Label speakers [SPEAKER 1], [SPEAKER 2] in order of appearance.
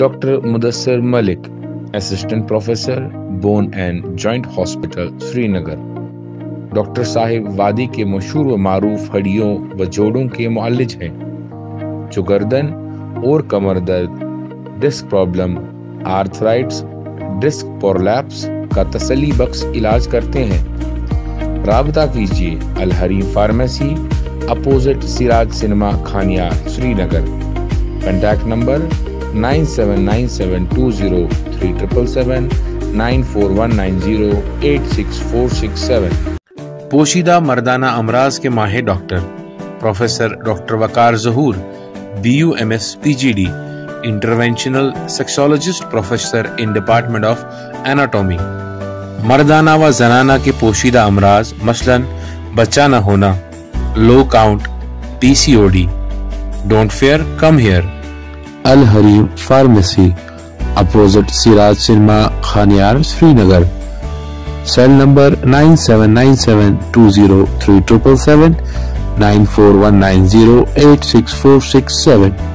[SPEAKER 1] Doctor Mudasir Malik assistant professor bone and joint hospital Srinagar doctor Sahib वादी के मशहूर व मरूफ हड्डियों व जोड़ों के मालिज हैं जो गर्दन और कमर दर्द disc problem arthritis disc prolapse का तसली बख्श इलाज करते हैं रबता कीजिए अलहरी pharmacy opposite Siraj cinema Khanyar Srinagar contact number
[SPEAKER 2] पोशीदा मर्दाना अमराज के माहिर doctor professor doctor Waqar Zahoor B U M S P G D interventional sexologist professor in department of anatomy मर्दाना व जनाना के पोशीदा अमराज मसलन बच्चा न होना low count D don't fear come here
[SPEAKER 3] Al Harim Pharmacy, opposite Siraj Cinema, Khaniar, Srinagar. Cell number 9797203777 9419086467.